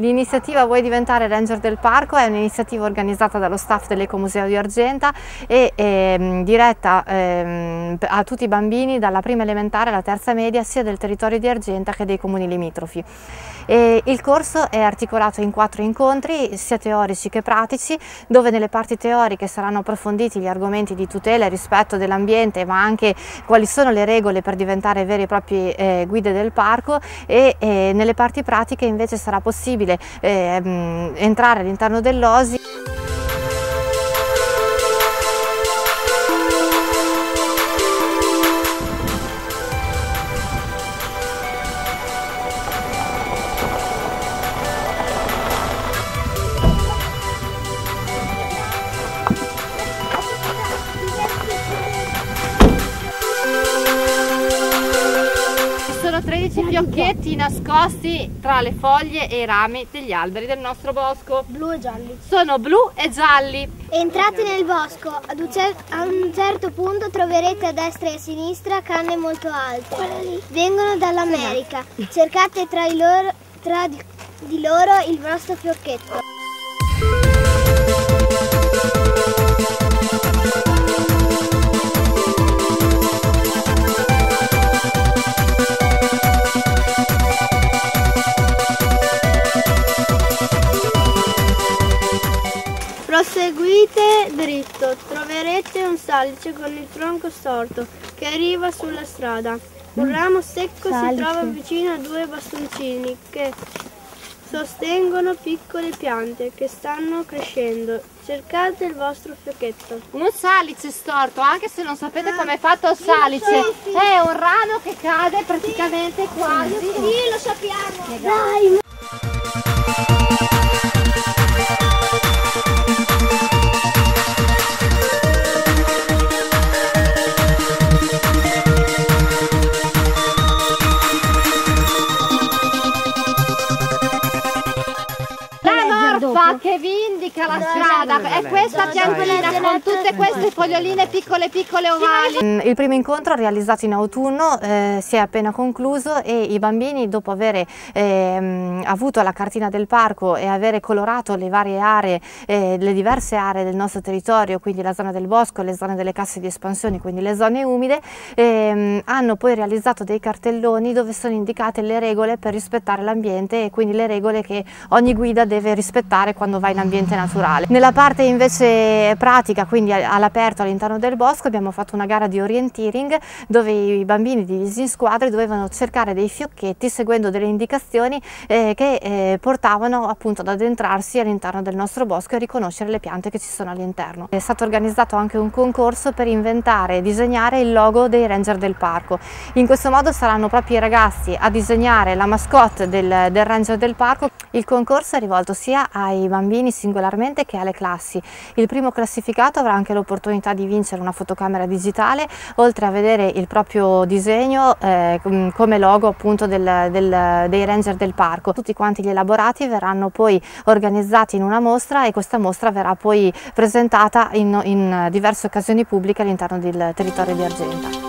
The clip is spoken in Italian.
L'iniziativa Vuoi diventare Ranger del Parco è un'iniziativa organizzata dallo staff dell'Ecomuseo di Argenta e è mm, diretta ehm, a tutti i bambini dalla prima elementare alla terza media sia del territorio di Argenta che dei comuni limitrofi. E il corso è articolato in quattro incontri, sia teorici che pratici, dove nelle parti teoriche saranno approfonditi gli argomenti di tutela e rispetto dell'ambiente, ma anche quali sono le regole per diventare veri e propri eh, guide del parco e eh, nelle parti pratiche invece sarà possibile eh, entrare all'interno dell'OSI. Sono 13 fiocchetti nascosti tra le foglie e i rami degli alberi del nostro bosco. Blu e gialli. Sono blu e gialli. Entrate nel bosco, ad un, a un certo punto troverete a destra e a sinistra canne molto alte. Vengono dall'America. Cercate tra, loro, tra di, di loro il vostro fiocchetto. Proseguite dritto, troverete un salice con il tronco storto che arriva sulla strada. Un ramo secco si trova vicino a due bastoncini che sostengono piccole piante che stanno crescendo. Cercate il vostro fiocchetto. Un salice storto, anche se non sapete come è fatto il salice, è un ramo che cade praticamente quasi. Sì, lo sappiamo. Dai, La morfa che vi indica la strada. è questa piantina con tutte queste foglioline piccole piccole ovali. Mm, Il primo incontro realizzato in autunno eh, si è appena concluso e i bambini dopo aver ehm, avuto la cartina del parco e avere colorato le varie aree, eh, le diverse aree del nostro territorio, quindi la zona del bosco, le zone delle casse di espansione, quindi le zone umide, ehm, hanno poi realizzato dei cartelloni dove sono indicate le regole per rispettare l'ambiente e quindi le regole che ogni guida deve rispettare quando va in ambiente naturale. Nella parte invece pratica, quindi all'aperto all'interno del bosco, abbiamo fatto una gara di orienteering dove i bambini divisi in squadre dovevano cercare dei fiocchetti seguendo delle indicazioni eh, che eh, portavano appunto ad addentrarsi all'interno del nostro bosco e riconoscere le piante che ci sono all'interno. È stato organizzato anche un concorso per inventare e disegnare il logo dei ranger del parco. In questo modo saranno proprio i ragazzi a disegnare la mascotte del, del ranger del parco. Il concorso è rivolto ai bambini singolarmente che alle classi. Il primo classificato avrà anche l'opportunità di vincere una fotocamera digitale, oltre a vedere il proprio disegno eh, come logo appunto del, del, dei ranger del parco. Tutti quanti gli elaborati verranno poi organizzati in una mostra e questa mostra verrà poi presentata in, in diverse occasioni pubbliche all'interno del territorio di Argenta.